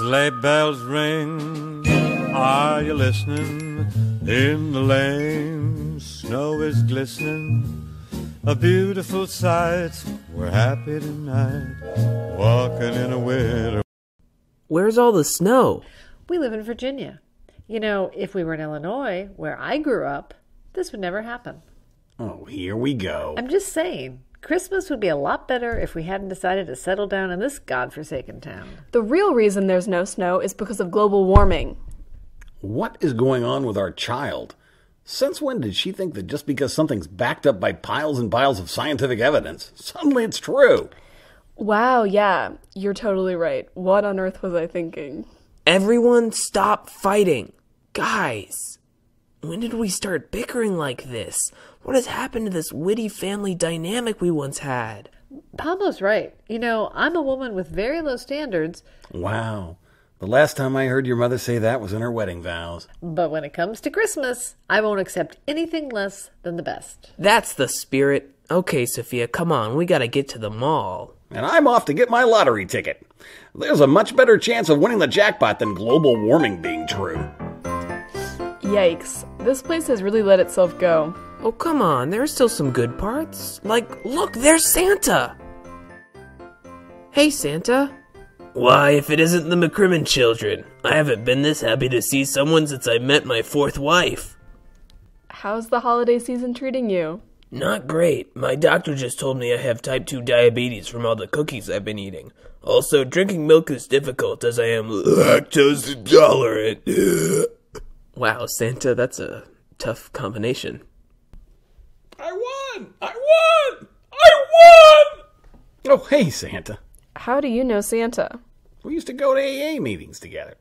Sleigh bells ring, are you listening? In the lane, snow is glistening. A beautiful sight, we're happy tonight, walking in a winter. Where's all the snow? We live in Virginia. You know, if we were in Illinois, where I grew up, this would never happen. Oh, here we go. I'm just saying, Christmas would be a lot better if we hadn't decided to settle down in this godforsaken town. The real reason there's no snow is because of global warming. What is going on with our child? Since when did she think that just because something's backed up by piles and piles of scientific evidence, suddenly it's true? Wow, yeah, you're totally right. What on earth was I thinking? Everyone stop fighting. Guys, when did we start bickering like this? What has happened to this witty family dynamic we once had? Pablo's right. You know, I'm a woman with very low standards, Wow. The last time I heard your mother say that was in her wedding vows. but when it comes to Christmas, I won't accept anything less than the best. That's the spirit. Okay, Sophia, come on, we gotta get to the mall. And I'm off to get my lottery ticket. There's a much better chance of winning the jackpot than global warming being true. Yikes, this place has really let itself go. Oh, come on, there are still some good parts. Like, look, there's Santa! Hey, Santa. Why, if it isn't the McCrimmon children, I haven't been this happy to see someone since I met my fourth wife. How's the holiday season treating you? Not great. My doctor just told me I have type 2 diabetes from all the cookies I've been eating. Also, drinking milk is difficult as I am lactose intolerant. wow, Santa, that's a tough combination. I won! I won! I won! Oh, hey, Santa. How do you know Santa? We used to go to AA meetings together.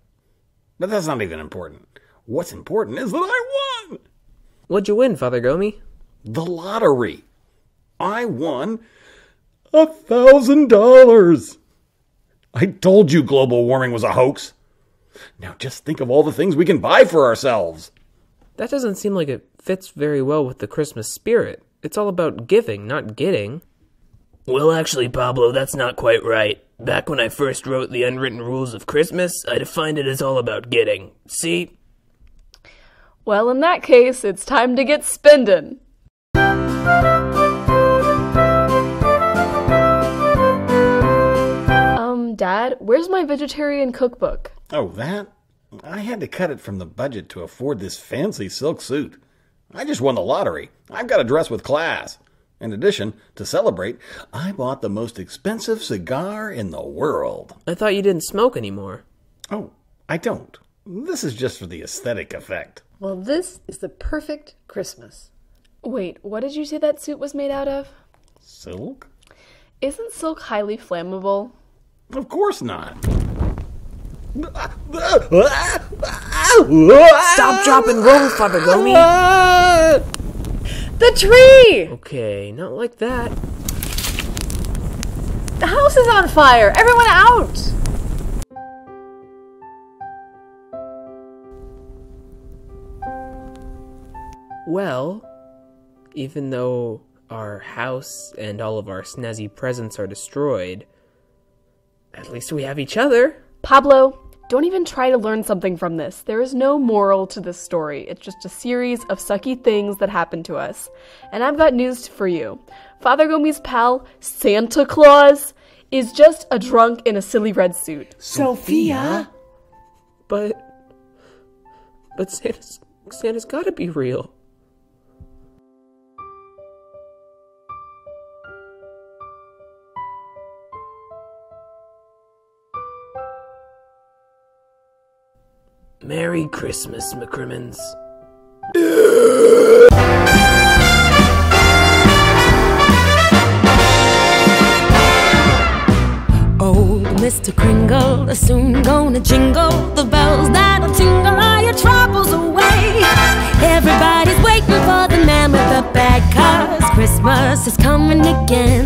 But that's not even important. What's important is that I won! What'd you win, Father Gomi? The lottery. I won a thousand dollars. I told you global warming was a hoax. Now just think of all the things we can buy for ourselves. That doesn't seem like it fits very well with the Christmas spirit. It's all about giving, not getting. Well, actually, Pablo, that's not quite right. Back when I first wrote the unwritten rules of Christmas, I defined it as all about getting. See? Well, in that case, it's time to get spendin'. Dad, where's my vegetarian cookbook? Oh, that? I had to cut it from the budget to afford this fancy silk suit. I just won the lottery. I've got to dress with class. In addition, to celebrate, I bought the most expensive cigar in the world. I thought you didn't smoke anymore. Oh, I don't. This is just for the aesthetic effect. Well, this is the perfect Christmas. Wait, what did you say that suit was made out of? Silk? Isn't silk highly flammable? Of course not. Stop, drop, and roll, Father Gomi! The tree! Okay, not like that. The house is on fire! Everyone out! Well, even though our house and all of our snazzy presents are destroyed, at least we have each other. Pablo, don't even try to learn something from this. There is no moral to this story. It's just a series of sucky things that happen to us. And I've got news for you. Father Gomi's pal, Santa Claus, is just a drunk in a silly red suit. Sophia? But. But Santa's. Santa's gotta be real. Merry Christmas, McCrimmons. Old Mr. Kringle is soon gonna jingle the bells that'll tingle all your troubles away. Everybody's waiting for the man with the bag, cause Christmas is coming again.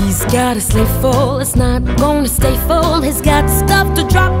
He's got a sleigh full, it's not gonna stay full. He's got stuff to drop